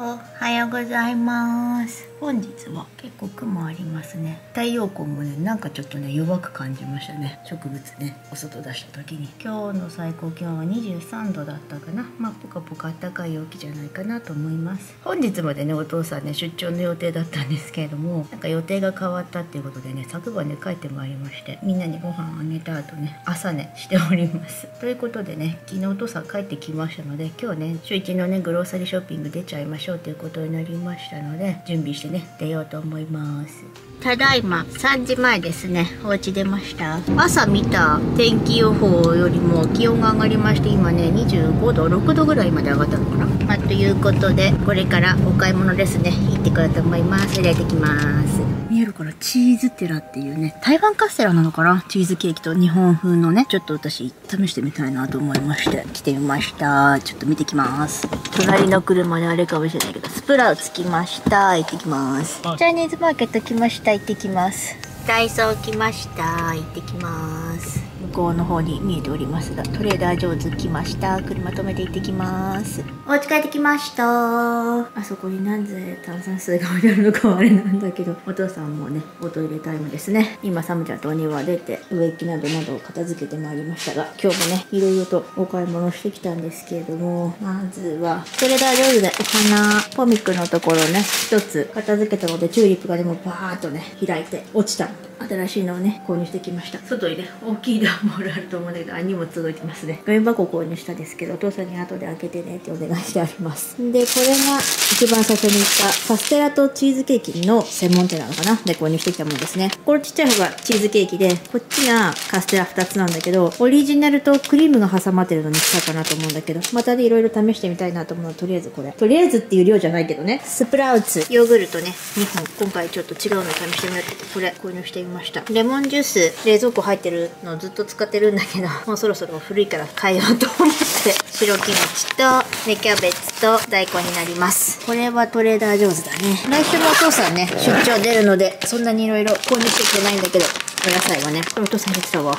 おはようございます。本日は結構雲ありますね。太陽光もねなんかちょっとね弱く感じましたね。植物ねお外出した時に。今日の最高気温は23度だったかな。まあポカポカ暖かい陽気じゃないかなと思います。本日までねお父さんね出張の予定だったんですけれどもなんか予定が変わったっていうことでね昨晩ね帰ってまいりましてみんなにご飯あげた後ね朝ねしております。ということでね昨日お父さん帰ってきましたので今日ね週一のねグローサリーショッピング出ちゃいましょうということになりましたので準備してね出ようと思います。ただいま3時前ですねお家出ました。朝見た天気予報よりも気温が上がりまして今ね25度6度ぐらいまで上がったのかな、まあ、ということでこれからお買い物ですね行ってこようと思います。入れてきます。見えるからチーズテラっていうね台湾カステラなのかな？チーズケーキと日本風のねちょっと私試してみたいなと思いまして来てみました。ちょっと見てきます。隣の車であれかもしれないけどスプラウ着きました。行ってきます。チャイニーズマーケット来ました。行ってきます。ダイソー来ました。行ってきます向の方に見えておりますがトレーダー上手来ました。車止めて行ってきます。お家帰ってきました。あそこになんで炭酸水が置いてあるのかはあれなんだけどお父さんもねおトイレタイムですね。今サムちゃんとお庭出て植木などなどを片付けてまいりましたが今日もねいろいろとお買い物してきたんですけれどもまずはトレーダー上手でお花ポミックのところね一つ片付けたのでチューリップがでもバーッとね開いて落ちた。新しいのをね購入してきました。外にね大きい段ボールあると思うんだけどあ荷物届いてますね。ゴミ箱購入したんですけどお父さんに後で開けてねってお願いしてあります。でこれが一番最初に言ったカステラとチーズケーキの専門店なのかな？で購入してきたものですね。これちっちゃい方がチーズケーキでこっちがカステラ2つなんだけどオリジナルとクリームが挟まってるのにしたかなと思うんだけどまたねいろいろ試してみたいなと思うのとりあえずこれ。とりあえずっていう量じゃないけどね。スプラウツ。ヨーグルトね。2本。今回ちょっと違うの試してみようってこれ購入してみました。レモンジュース。冷蔵庫入ってるのずっと使ってるんだけどもうそろそろ古いから変えようと思って。白キムチと芽キャベツと大根になります。これはトレーダー上手だね。来週もお父さんね出張出るのでそんなにいろいろ購入してきてないんだけどお野菜はね。お父さん出てたわ。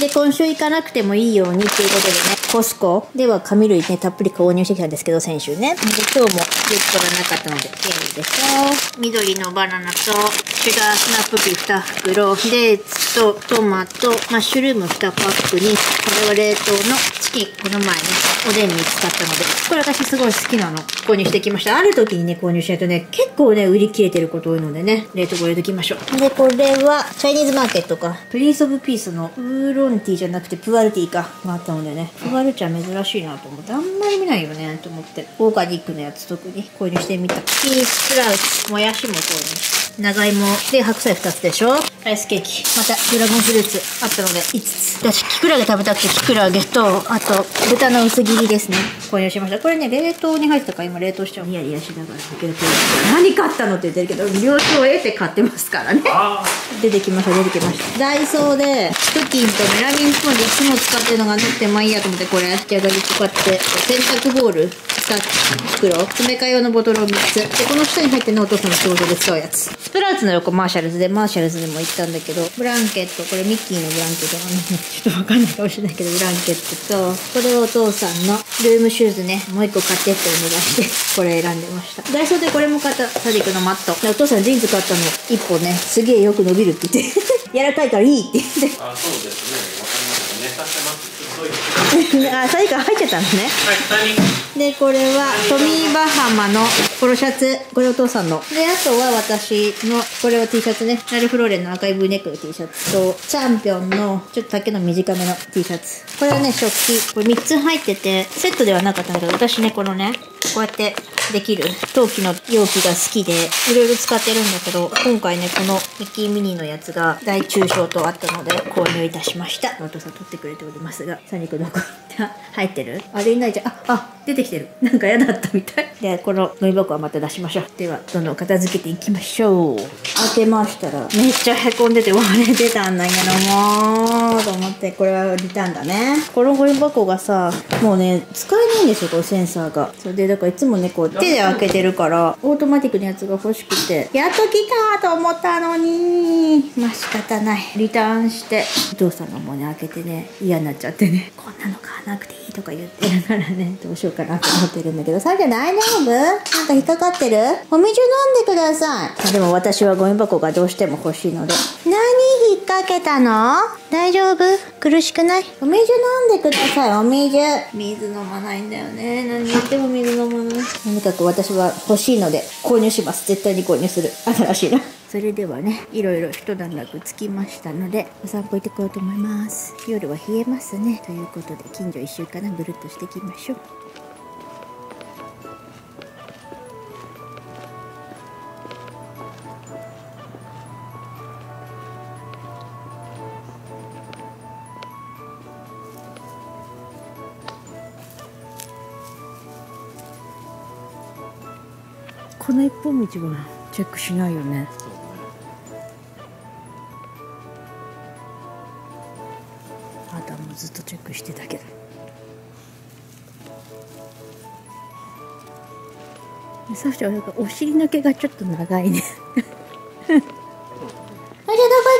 で今週行かなくてもいいようにっていうことでねコスコ。では紙類ねたっぷり購入してきたんですけど先週ね。で今日もリュックがなかったので便利でしょ。緑のバナナとシュガースナップピー2袋デーツとトマトマッシュルーム2パックにこれは冷凍のチキンこの前ねおでんに使ったのでこれ私すごい好きなの。購入してきました。ある時にね購入しないとね結構ね売り切れてること多いのでね冷凍庫入れておきましょうでこれはチャイニーズマーケットか。 Prince of Peace の oolong tea じゃなくて pu-erh tea か。があったのでね pu-erh tea 珍しいなと思ってあんまり見ないよねと思って。オーガニックのやつ特に購入してみた。 pea sprouts もやしも購入し。た長芋で白菜2つでしょ。アイスケーキ。またドラゴンフルーツ。あったので5つ。私キクラゲ食べたくてキクラゲとあと豚の薄切りですね。購入しました。これね冷凍に入ってたから今冷凍しちゃう。ニヤニヤしながら開けると何買ったのって言ってるけど了承を得て買ってますからね。出てきました出てきました。ダイソーで布巾とメラミンスポンでいつも使ってるのがなくてまあいいやと思ってこれ。焼き上がりこうやって洗濯ボール使袋詰め替え用のボトルを3つ。でこの下に入ってノーお父さんの仕事で使うやつ。スプラウツの横マーシャルズでマーシャルズでも1きたんだけど、ブランケット、これミッキーのブランケットなのちょっとわかんないかもしれないけど、ブランケットと、これお父さんのルームシューズね、もう一個買ってってお願いして、これ選んでました。ダイソーでこれも買った、サディクのマット。お父さんジーンズ買ったの、一歩ね、すげえよく伸びるって言って、柔らかいからいいって言って。あ、そうですね。わかります。寝させます、あサディク入っちゃったのね。はい、下に。でこれはトミー・バハマのポロシャツ。これお父さんの。であとは私のこれは T シャツね。ラルフローレンの赤い V ネックの T シャツとチャンピオンのちょっと丈の短めの T シャツ。これはね食器。これ3つ入っててセットではなかったんだけど私ねこのねこうやってできる陶器の容器が好きでいろいろ使ってるんだけど今回ねこのミッキーミニのやつが大中小とあったので購入いたしました。お父さん取ってくれておりますが三陸の子入ってる？あれいないじゃん。ああ出てきてる。なんか嫌だったみたい。でこのゴミ箱はまた出しましょう。ではどんどん片付けていきましょう。開けましたら。めっちゃへこんでて割れてたんだけどもうと思ってこれはリターンだね。このゴミ箱がさもうね使えないんですよこのセンサーが。それでだからいつもねこう手で開けてるからオートマティックのやつが欲しくて。やっと来たと思ったのにまあ仕方ない。リターンして。お父さんがもうね開けてね嫌になっちゃってね。こんなの買わなくていいとか言ってるからね。どうしようかなと思ってるんだけど。さじゃ大丈夫なんか引っかかってる？お水飲んでください。あでも私はゴミ箱がどうしても欲しいので。何引っ掛けたの？大丈夫？苦しくない？お水飲んでくださいお水。水飲まないんだよね。何言っても水飲まない。とにかく私は欲しいので購入します。絶対に購入する。新しいなそれではねいろいろ一段落つきましたのでお散歩行ってこようと思います。夜は冷えますね。ということで近所一週間ぐるっとしていきましょう。この一本道はチェックしないよね。サフちゃんなんかお尻の毛がちょっと長いね。あじゃあどこ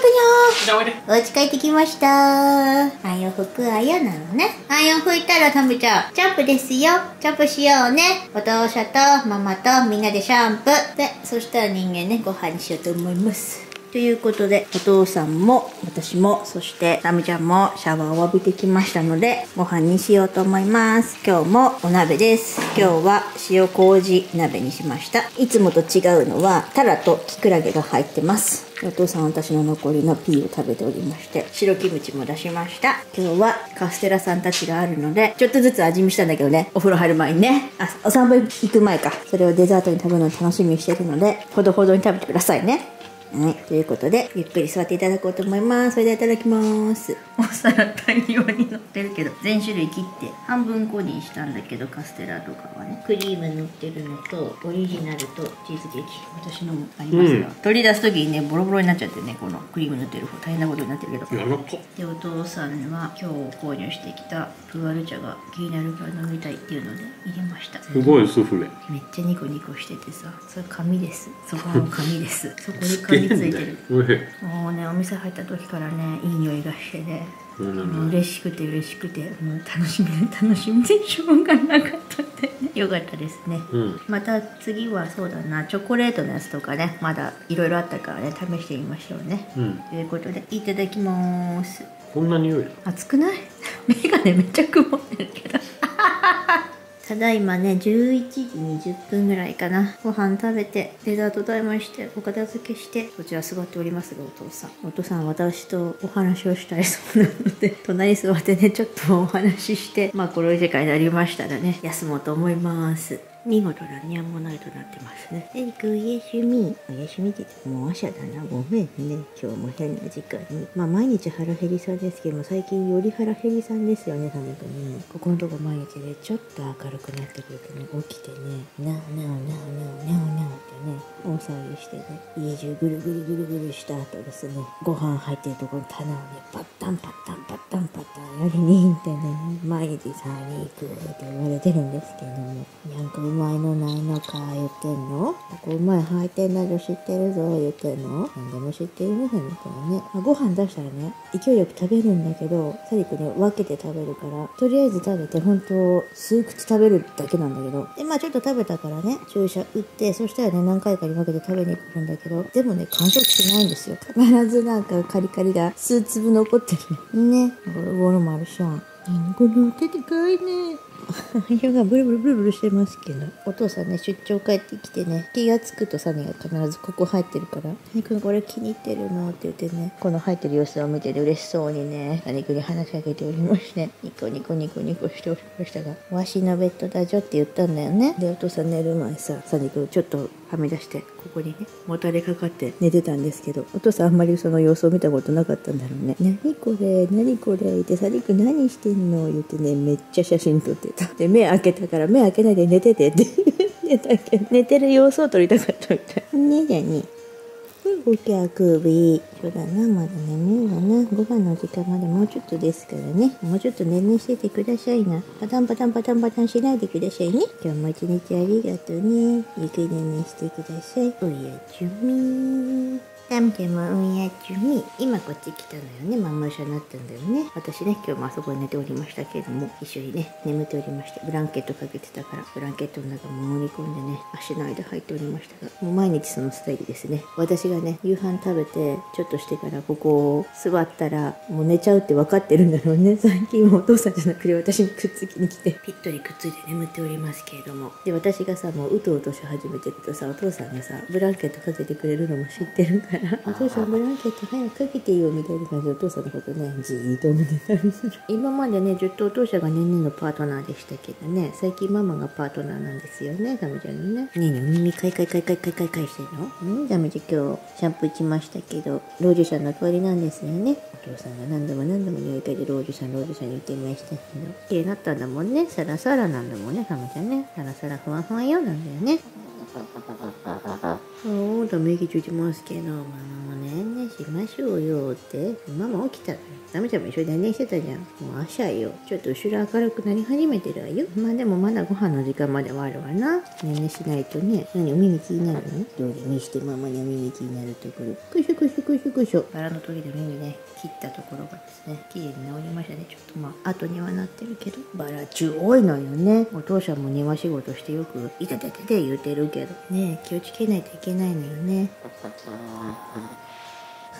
行くにゃお家帰ってきました。アイオン服あやなのね。アイオン拭いたら食べちゃうジャンプですよ。ジャンプしようね。お父さんとママとみんなでシャンプ。でそしたら人間ねご飯にしようと思いますということでお父さんも私もそしてラムちゃんもシャワーを浴びてきましたのでご飯にしようと思います。今日もお鍋です。今日は塩麹鍋にしました。いつもと違うのはタラとキクラゲが入ってます。お父さん私の残りのピーを食べておりまして白キムチも出しました。今日はカステラさんたちがあるのでちょっとずつ味見したんだけどね。お風呂入る前にね。あお散歩行く前か。それをデザートに食べるのを楽しみにしてるのでほどほどに食べてくださいね。はい、ということでゆっくり座っていただこうと思います。それではいただきます。お皿大量に乗ってるけど全種類切って半分こにしたんだけどカステラとかはね。クリーム塗ってるのとオリジナルとチーズケーキ。私のもありますが、うん。取り出す時にねボロボロになっちゃってねこのクリーム塗ってる方大変なことになってるけど。やらかでお父さんは今日購入してきたプーアル茶が気になるから飲みたいっていうので入れました。すごいスフレ。めっちゃニコニコしててさそれ紙です。そこの紙です。そこに紙ついてる。もうねお店入った時からねいい匂いがしてね。うんもう嬉しくて嬉しくてもう楽しみで 楽しみでしょうがなかったんでね。よかったですね。うん。また次はそうだなチョコレートのやつとかねまだいろいろあったからね試してみましょうね。うん。ということでいただきます。こんな匂い。暑くない？目がねめっちゃ曇ってるけど ただいまね11時20分ぐらいかな。ご飯食べてデザートタイムしてお片付けしてこちら座っておりますがお父さん。お父さん私とお話をしたいそうなので 隣座ってねちょっとお話ししてまあこの時間になりましたらね休もうと思います。見事なニャンモナイトになってますね。エリク、おやすみ。おやすみって言ってもう朝だな。ごめんね。今日も変な時間に。まあ毎日腹減りさんですけども、最近より腹減りさんですよね、サメとね。ここのとこ毎日でちょっと明るくなってくるとね、起きてね、なおなおなおなおなおなおってね、大騒ぎしてね、家中ぐるぐるぐるぐるした後ですね、ご飯入ってるところの棚をね、パッタンパッタンパッタンパッタンやりに行ってね、毎日さに行くって言われてるんですけども、なんかうまいのないのか言ってんのここうまい入ってんだぞ知ってるぞ言ってんの何でも知ってるねみたいなね、ご飯出したらね勢いよく食べるんだけどサリクね分けて食べるからとりあえず食べて本当数口食べるだけなんだけどでまあちょっと食べたからね注射打ってそしたらね何回かに分けて食べに来るんだけどでもね完食してないんですよ必ずなんかカリカリが数粒残ってるね。ね。ゴロゴロもあるしゃ何この手でかいね 人がブルブルブルブルしてますけどお父さんね出張帰ってきてね気がつくとサニーが必ずここ入ってるから「何君これ気に入ってるの?」って言ってねこの入ってる様子を見てて嬉しそうにね何君に話しかけておりましてニコニコニコニコしておりましたが「わしのベッドだじょ」って言ったんだよね。でお父さん寝る前さサニー君ちょっとはみ出してここにねもたれかかって寝てたんですけどお父さんあんまりその様子を見たことなかったんだろうね「何これ？何これ」ってサニー君何してんの？言ってねめっちゃ写真撮って。で目開けたから目開けないで寝ててって寝たけど寝てる様子を撮りたかったみたいねえじゃねうん起きあくび。そうだな、まだ眠いわな。ご飯の時間までもうちょっとですからね。もうちょっと寝寝しててくださいな。パタンパタンパタンパタンしないでくださいね。今日も一日ありがとうね。ゆっくり寝寝してください。おやすみ。タムちゃんもおやすみ。今こっち来たのよね。ママ一緒になったんだよね。私ね、今日もあそこに寝ておりましたけれども、一緒にね、眠っておりまして、ブランケットかけてたから、ブランケットの中も潜り込んでね、足の間入っておりましたが、もう毎日そのスタイルですね。私がね、夕飯食べて、ちょっとしてからここを座ったら、もう寝ちゃうって分かってるんだろうね。最近もお父さんじゃなくて私にくっつきに来て、ぴったりくっついて眠っておりますけれども。で、私がさ、もううとうとし始めてるとさ、お父さんがさ、ブランケットかけてくれるのも知ってるから、お父さんブランケット早くかけてよみたいな感じでお父さんのことね、じーっと見てたりする。今までね、ずっとお父さんがねんねのパートナーでしたけどね、最近ママがパートナーなんですよね、ダメちゃんのね。ねえねえ、耳かいかいかいかいかいかいかいしてんの？うん、ダメちゃん今日シャンプー打ちましたけど、老女さんの代わりなんですよね。お父さんが何度も何度も匂い嗅いで老女さん、老女さん言ってましたけど、綺麗になったんだもんね。サラサラなんだもんね、ダメちゃんね。サラサラふわふわよなんだよね。そうだ、め息ついてますけど、ママもねんねしましょうよって。ママ起きたら、ダメちゃんも一緒にねしてたじゃん。もう朝よ。ちょっと後ろ明るくなり始めてるわよ。まあでもまだご飯の時間まではあるわな。ねんねしないとね。何、お耳気になるの？どれにしてママにお耳気になるところ。くしょくしょくしょくしょ。バラの時で耳ね、切ったところがですね、綺麗に治りましたね。ちょっとまあ、後にはなってるけど。バラ中多いのよね。お父さんも庭仕事してよく、いたたたて言うてるけど。ね気をつけないといけないのよね。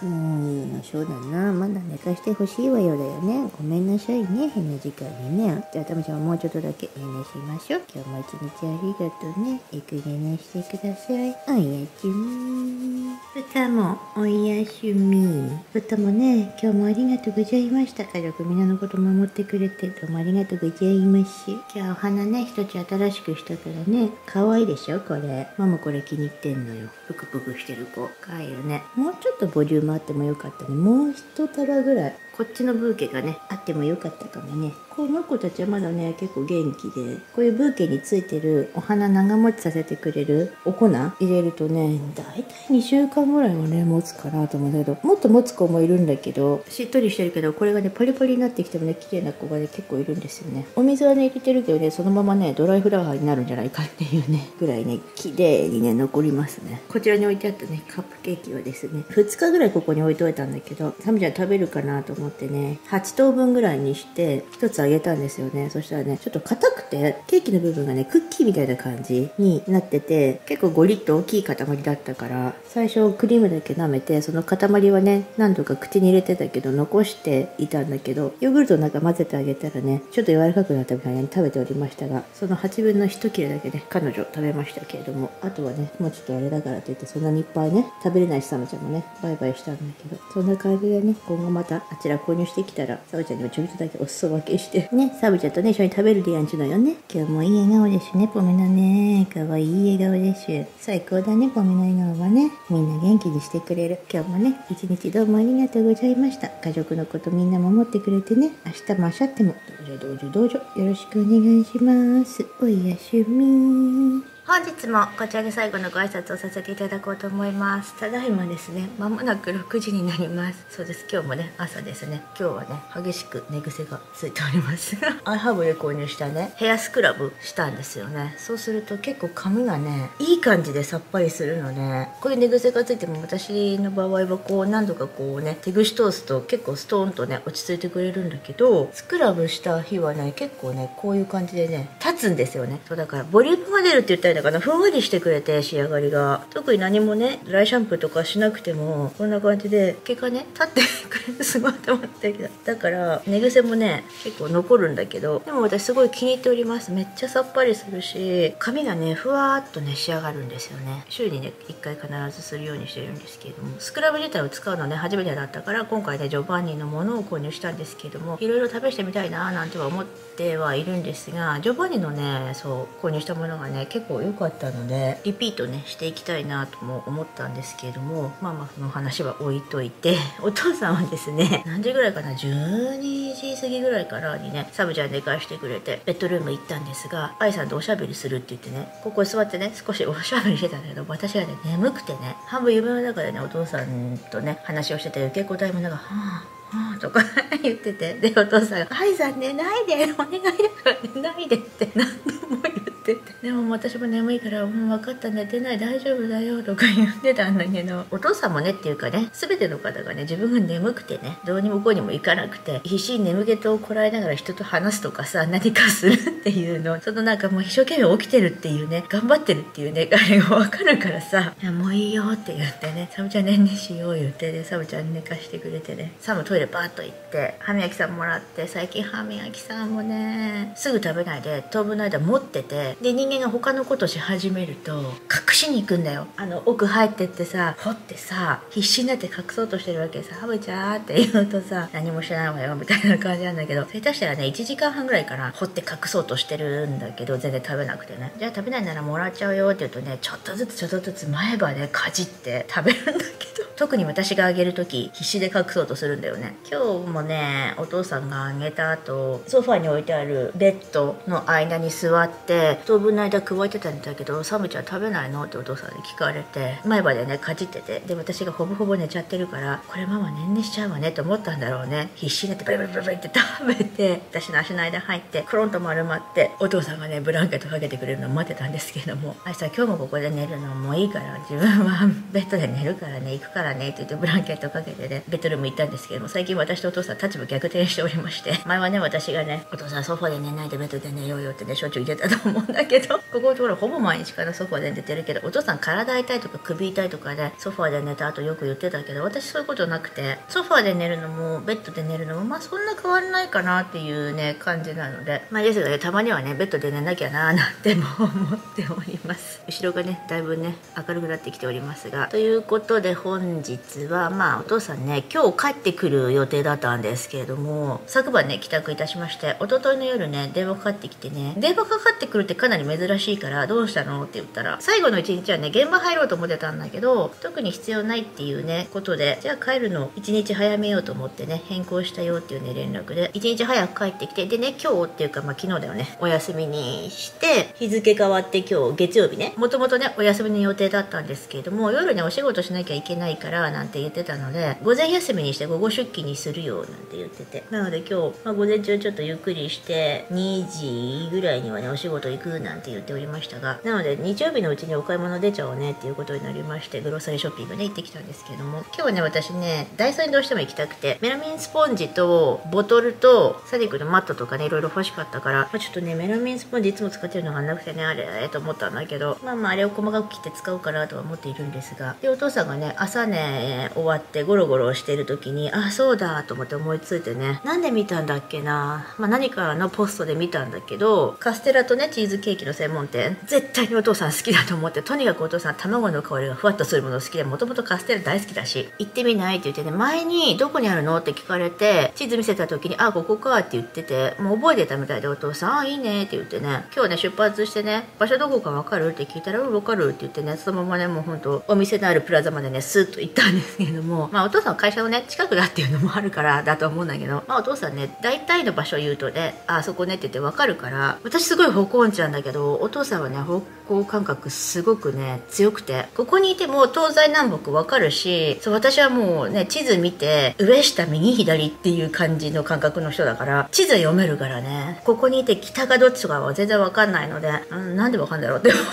うん、そうだな。まだ寝かしてほしいわよだよね。ごめんなさいね。変な時間にね。じゃあ、たまちゃんもうちょっとだけ寝寝しましょう。今日も一日ありがとうね。ゆっくり寝してください。おやすみ。歌もおやすみ。歌もね、今日もありがとうございました。家族みんなのこと守ってくれて、どうもありがとうございます。今日お花ね、一つ新しくしたからね。可愛いでしょこれ。ママこれ気に入ってんのよ。ぷくぷくしてる子。可愛いよね。もうちょっとボリュームあってもよかったね。もう一束ぐらい。こっちのブーケがね、あってもよかったかもね。この子たちはまだね、結構元気で、こういうブーケについてるお花長持ちさせてくれるお粉入れるとね、だいたい2週間ぐらいはね、持つかなと思うんだけど、もっと持つ子もいるんだけど、しっとりしてるけど、これがね、パリパリになってきてもね、綺麗な子がね、結構いるんですよね。お水はね、入れてるけどね、そのままね、ドライフラワーになるんじゃないかっていうね、ぐらいね、綺麗にね、残りますね。こちらに置いてあったね、カップケーキはですね、2日ぐらいここに置いといたんだけど、サムちゃん食べるかなと思ってね、8等分ぐらいにして、1つあげたんですよね。そしたらね、ちょっと硬くて、ケーキの部分がね、クッキーみたいな感じになってて、結構ゴリッと大きい塊だったから、最初クリームだけ舐めて、その塊はね、何度か口に入れてたけど、残していたんだけど、ヨーグルトの中混ぜてあげたらね、ちょっと柔らかくなったみたいに食べておりましたが、その8分の1切れだけね、彼女食べましたけれども、あとはね、もうちょっとあれだからといって、そんなにいっぱいね、食べれないし、サムちゃんもね、バイバイしたんだけど、そんな感じでね、今後またあちら購入してきたら、サムちゃんにもちょびっとだけお裾分けして、ね、サムちゃんとね、一緒に食べるでやんちゅのよね。今日もいい笑顔ですね、ポメのね。かわいい笑顔です。最高だね、ポメの笑顔はね。みんな元気にしてくれる。今日もね、一日どうもありがとうございました。家族のことみんな守ってくれてね、明日も明後日も、どうぞどうぞどうぞ、よろしくお願いします。おやすみ。本日もこちらで最後のご挨拶をさせていただこうと思います。ただいまですねまもなく6時になります。そうです。今日もね朝ですね。今日はね激しく寝癖がついております。アイハブで購入したね。ヘアスクラブしたんですよね。そうすると結構髪がねいい感じでさっぱりするのでこういう寝癖がついても私の場合はこう何度かこうね手ぐし通すと結構ストーンとね落ち着いてくれるんだけどスクラブした日はね結構ねこういう感じでね立つんですよね。そうだからボリュームが出るって言ったらのかなふんわりしてくれて仕上がりが。特に何もねドライシャンプーとかしなくてもこんな感じで毛がね立ってくれるすごいと思った。けどだから寝癖もね結構残るんだけどでも私すごい気に入っております。めっちゃさっぱりするし髪がねふわっとね仕上がるんですよね。週にね1回必ずするようにしてるんですけれども。スクラブ自体を使うのね初めてだったから今回ねジョバンニのものを購入したんですけどもいろいろ試してみたいななんては思ってはいるんですがジョバンニのねそう購入したものがね結構よ良かったのでリピートねしていきたいなとも思ったんですけれどもまあまあその話は置いといて お父さんはですね何時ぐらいかな12時過ぎぐらいからにねサブちゃん寝かしてくれてベッドルーム行ったんですが愛さんとおしゃべりするって言ってねここに座ってね少しおしゃべりしてたんだけど私がね眠くてね半分夢の中でねお父さんとね話をしてて受け答えもなんかはあはあとか 言っててでお父さんが「愛さん寝ないでお願いだから寝ないで」って何度も言っててでも私も眠いから「もう分かった寝てない大丈夫だよ」とか言ってたんだけど。お父さんもねっていうかね全ての方がね自分が眠くてねどうにもこうにもいかなくて必死に眠気とこらえながら人と話すとかさ何かするっていうの。そのなんかもう一生懸命起きてるっていうね頑張ってるっていうねあれが分かるからさ「いやもういいよ」って言ってね「サムちゃんねんねしよう」言ってでサムちゃん寝かしてくれてね。サムトイレバーッと行って歯磨きさんもらって最近歯磨きさんもねすぐ食べないで当分の間持っててで人間が他のことし始めると隠しに行くんだよ。あの奥入ってってさ掘ってさ必死になって隠そうとしてるわけさ「ハブちゃん」って言うとさ「何も知らないわよ」みたいな感じなんだけど。下手したらね1時間半ぐらいかな掘って隠そうとしてるんだけど全然食べなくてね「じゃあ食べないならもらっちゃうよ」って言うとねちょっとずつちょっとずつ前歯でかじって食べるんだけど。特に私があげる時必死で隠そうとするんだよね。今日もねお父さんがあげた後ソファに置いてあるベッドの間に座って当分の間くわえてたんだけどサムちゃん食べないのってお父さんに聞かれて前歯でねかじっててで私がほぼほぼ寝ちゃってるからこれママ年々しちゃうわねと思ったんだろうね。必死になってブリブリブリって食べて私の足の間入ってコロンと丸まってお父さんがねブランケットかけてくれるのを待ってたんですけれども「あいさ今日もここで寝るのもういいから自分はベッドで寝るからね行くからね」って言ってブランケットをかけてねベッドルーム行ったんですけども最近私とお父さん立場逆転しておりまして前はね私がね「お父さんソファで寝ないでベッドで寝ようよ」ってねしょっちゅう言ってたと思うんだけど ここのところほぼ毎日からソファで寝てるけどお父さん体痛いとか首痛いとかでソファで寝た後よく言ってたけど私そういうことなくてソファで寝るのもベッドで寝るのもまあそんな変わんないかなっていうね感じなのでまあですがねたまにはねベッドで寝なきゃなーなんても思っております。後ろがねだいぶね明るくなってきておりますがということで本本日はまあお父さんね今日帰ってくる予定だったんですけれども昨晩ね帰宅いたしまして一昨日の夜ね電話かかってきてね電話かかってくるってかなり珍しいからどうしたの？って言ったら最後の一日はね現場入ろうと思ってたんだけど特に必要ないっていうねことでじゃあ帰るの一日早めようと思ってね変更したよっていうね連絡で一日早く帰ってきてでね今日っていうかまあ昨日だよねお休みにして日付変わって今日月曜日ねもともとねお休みの予定だったんですけれども夜ねお仕事しなきゃいけないからなんて言ってたので午前休みにして午後出勤にするよなんて言ってて。なので今日、まあ、午前中ちょっとゆっくりして2時ぐらいにはねお仕事行くなんて言っておりましたがなので日曜日のうちにお買い物出ちゃおうねっていうことになりましてグロッサリーショッピングね行ってきたんですけども。今日はね私ねダイソーにどうしても行きたくてメラミンスポンジとボトルとサディクのマットとかねいろいろ欲しかったから、まあ、ちょっとねメラミンスポンジいつも使ってるのがなくてねあれと思ったんだけどまあまああれを細かく切って使おうかなとは思っているんですが。でお父さんがね朝ね終わってゴロゴロしてる時にあそうだと思って思いついてねなんで見たんだっけな、まあ、何かのポストで見たんだけどカステラとねチーズケーキの専門店絶対にお父さん好きだと思ってとにかくお父さん卵の香りがふわっとするもの好きでもともとカステラ大好きだし行ってみないって言ってね前にどこにあるのって聞かれて地図見せた時にあここかって言っててもう覚えてたみたいでお父さんあいいねって言ってね今日ね出発してね場所どこかわかる？って聞いたらうわかるって言ってねそのままねもうほんとお店のあるプラザまでねスッと行ったんですけれどもまあお父さんは会社のね近くだっていうのもあるからだと思うんだけどまあお父さんね大体の場所言うとねあそこねって言ってわかるから私すごい方向音痴なんだけどお父さんはね方向感覚すごくね強くてここにいても東西南北わかるしそう私はもうね地図見て上下右左っていう感じの感覚の人だから地図読めるからねここにいて北がどっちかは全然わかんないので、うん、なんでわかんだろうって思う。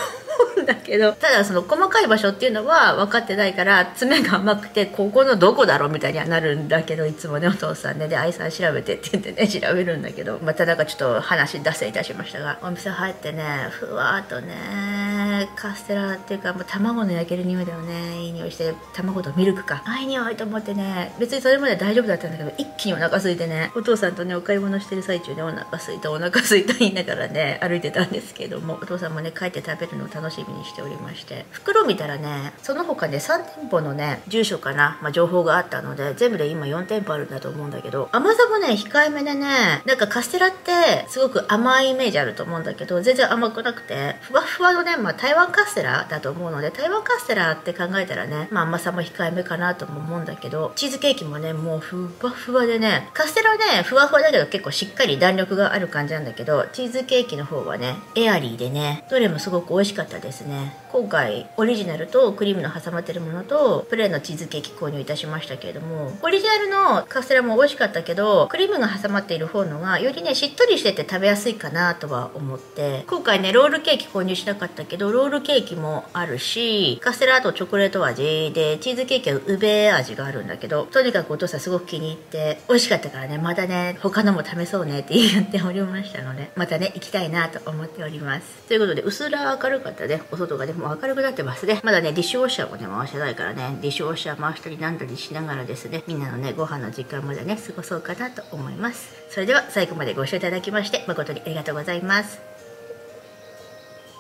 だけどただその細かい場所っていうのは分かってないから爪が甘くてここのどこだろうみたいにはなるんだけどいつもねお父さんね。で愛さん調べてって言ってね調べるんだけどまたなんかちょっと話脱線いたしましたがお店入ってねふわっとねカステラっていうかもう卵の焼ける匂いだよね。いい匂いして卵とミルクか。あいい匂いと思ってね別にそれまで大丈夫だったんだけど一気にお腹空いてね。お父さんとねお買い物してる最中でお腹空いたお腹空いた言いながらね歩いてたんですけどもお父さんもね帰って食べるのを楽しみににしておりまして袋見たらねその他ね3店舗のね住所かな、まあ、情報があったので全部で今4店舗あるんだと思うんだけど甘さもね控えめでねなんかカステラってすごく甘いイメージあると思うんだけど全然甘くなくてふわふわのね、まあ、台湾カステラだと思うので台湾カステラって考えたらね、まあ、甘さも控えめかなとも思うんだけどチーズケーキもねもうふわふわでねカステラはねふわふわだけど結構しっかり弾力がある感じなんだけどチーズケーキの方はねエアリーでねどれもすごく美味しかったですね。there. 今回オリジナルとクリームの挟まってるものとプレーンのチーズケーキ購入いたしましたけれどもオリジナルのカステラも美味しかったけどクリームが挟まっている方のがよりねしっとりしてて食べやすいかなとは思って今回ねロールケーキ購入しなかったけどロールケーキもあるしカステラとチョコレート味でチーズケーキはウベ味があるんだけどとにかくお父さんすごく気に入って美味しかったからねまたね他のも試そうねって言っておりましたのでまたね行きたいなと思っております。ということで薄ら明るかったねお外がねもう明るくなってますね。まだねディッシュウォッシャーをね回してないからね。ディッシュウォッシャー回したりなんだりしながらですね。みんなのねご飯の時間までね過ごそうかなと思います。それでは最後までご視聴いただきまして誠にありがとうございます。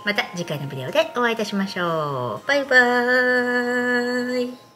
また次回のビデオでお会いいたしましょう。バイバーイ。